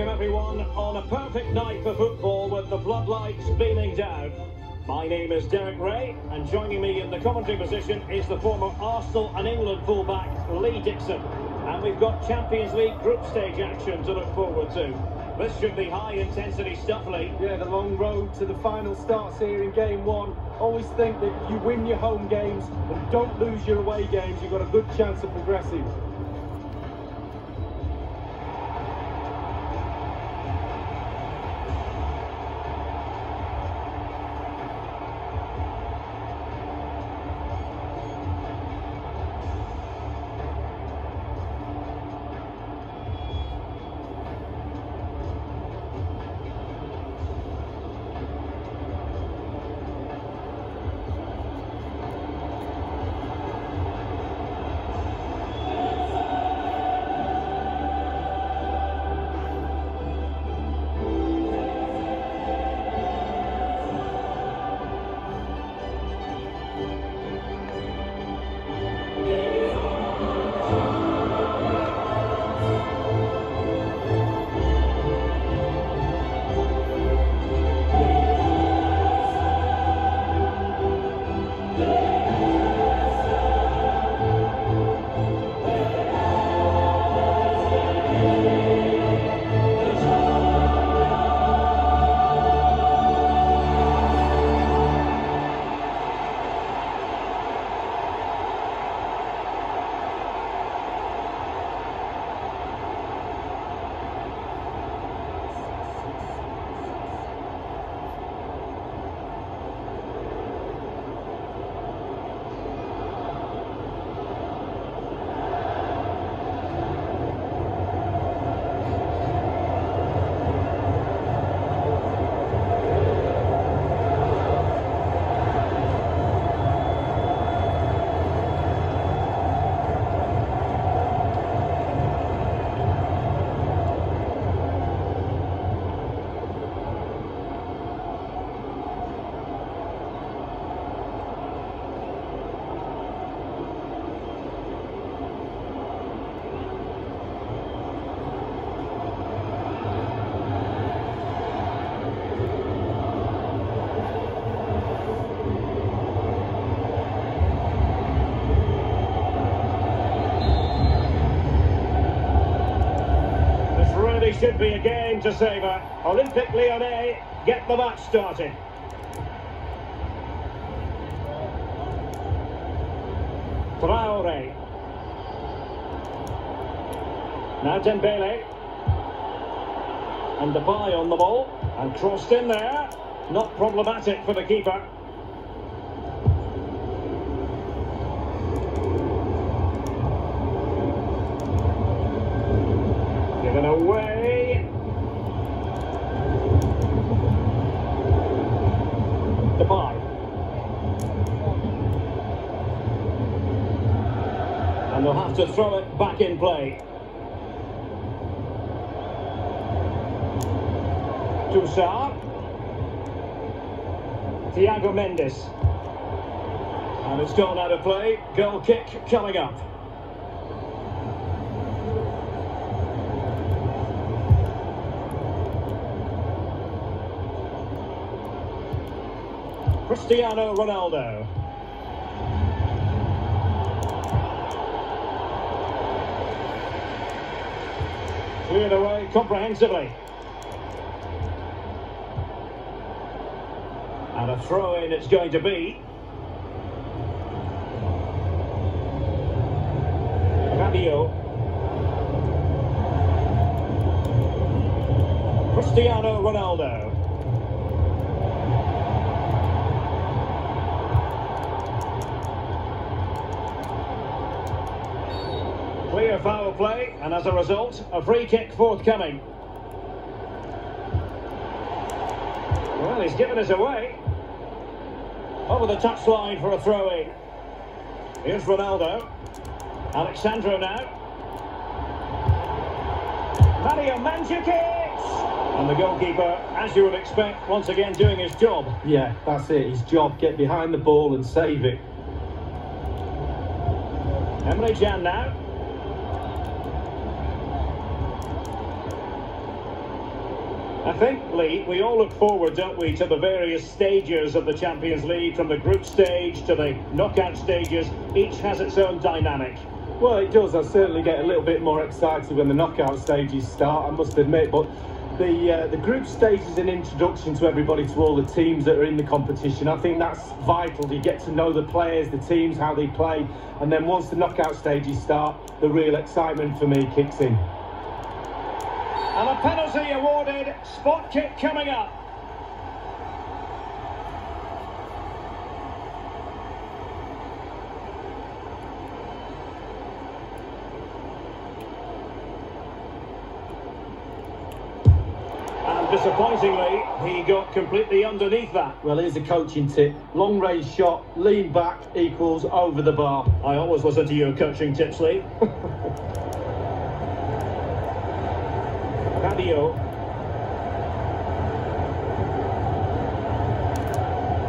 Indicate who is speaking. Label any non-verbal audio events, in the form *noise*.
Speaker 1: welcome everyone on a perfect night for football with the floodlights beaming down. My name is Derek Rae, and joining me in the commentary position is the former Arsenal and England fullback Lee Dixon. And we've got Champions League group stage action to look forward to. This should be high intensity stuff, Lee.
Speaker 2: Yeah, the long road to the final starts here in game one. Always think that you win your home games and don't lose your away games, you've got a good chance of progressing.
Speaker 1: Really should be a game to savour. Olympique Lyonnais get the match started. Traore. Now Dembele. And the on the ball. And crossed in there. Not problematic for the keeper. Given away. Depay. And they'll have to throw it back in play. Tousart. Thiago Mendes. And it's gone out of play. Goal kick coming up. Cristiano Ronaldo. Cleared away comprehensively. And a throw in it's going to be. Rabiot. Cristiano Ronaldo. Foul play, and as a result, a free kick forthcoming. Well, he's given us away. Over the touchline for a throw in. Here's Ronaldo. Alex Sandro now. Mario Mandzukic! And the goalkeeper, as you would expect, once again doing his job.
Speaker 2: Yeah, that's it. His job. Get behind the ball and save it.
Speaker 1: Emre Can now. I think, Lee, we all look forward, don't we, to the various stages of the Champions League, from the group stage to the knockout stages. Each has its own dynamic.
Speaker 2: Well, it does. I certainly get a little bit more excited when the knockout stages start, I must admit. But the uh, the group stage is an introduction to everybody, to all the teams that are in the competition. I think that's vital. You get to know the players, the teams, how they play. And then once the knockout stages start, the real excitement for me kicks in.
Speaker 1: And a penalty awarded, spot kick coming up. And disappointingly, he got completely underneath that.
Speaker 2: Well, here's a coaching tip. Long range shot, lean back equals over the bar.
Speaker 1: I always listen to your coaching tips, Lee. *laughs* Fabio